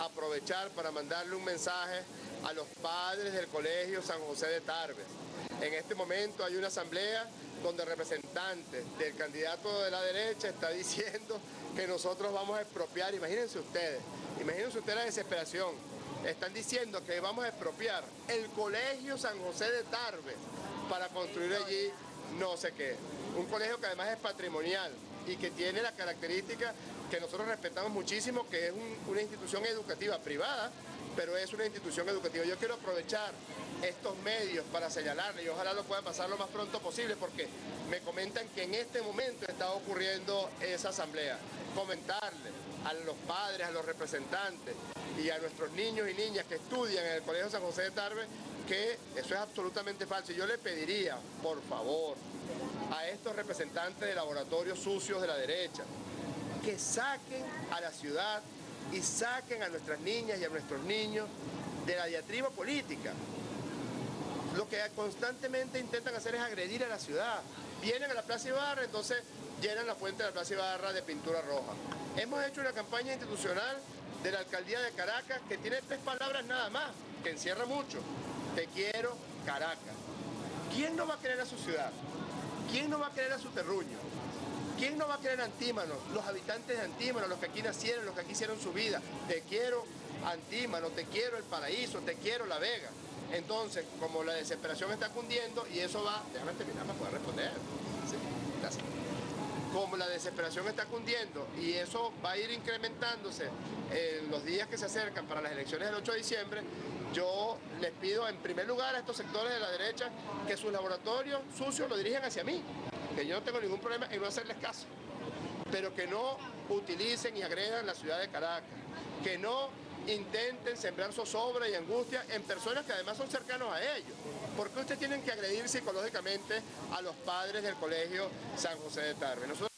aprovechar para mandarle un mensaje a los padres del Colegio San José de Tarbe. En este momento hay una asamblea donde representantes del candidato de la derecha está diciendo que nosotros vamos a expropiar, imagínense ustedes, imagínense ustedes la desesperación, están diciendo que vamos a expropiar el Colegio San José de Tarbe para construir allí no sé qué, un colegio que además es patrimonial y que tiene la característica que nosotros respetamos muchísimo, que es una institución educativa privada, pero es una institución educativa. Yo quiero aprovechar estos medios para señalarle y ojalá lo puedan pasar lo más pronto posible porque me comentan que en este momento está ocurriendo esa asamblea. Comentarle a los padres, a los representantes y a nuestros niños y niñas que estudian en el Colegio San José de Tarbe que eso es absolutamente falso. Yo le pediría, por favor, a estos representantes de laboratorios sucios de la derecha, que saquen a la ciudad y saquen a nuestras niñas y a nuestros niños de la diatriba política. Lo que constantemente intentan hacer es agredir a la ciudad. Vienen a la Plaza Ibarra, entonces llenan la fuente de la Plaza Ibarra de pintura roja. Hemos hecho una campaña institucional de la Alcaldía de Caracas que tiene tres palabras nada más, que encierra mucho. Te quiero, Caracas. ¿Quién no va a querer a su ciudad? ¿Quién no va a querer a su terruño? ¿Quién no va a querer Antímano? Los habitantes de Antímano, los que aquí nacieron, los que aquí hicieron su vida. Te quiero Antímano, te quiero el paraíso, te quiero la Vega. Entonces, como la desesperación está cundiendo, y eso va, déjame terminar para poder responder. La desesperación está cundiendo y eso va a ir incrementándose en los días que se acercan para las elecciones del 8 de diciembre, yo les pido en primer lugar a estos sectores de la derecha que sus laboratorios sucios lo dirijan hacia mí que yo no tengo ningún problema en no hacerles caso, pero que no utilicen y agredan la ciudad de Caracas, que no intenten sembrar zozobra y angustia en personas que además son cercanos a ellos. ¿Por qué ustedes tienen que agredir psicológicamente a los padres del colegio San José de Tarbe? Nosotros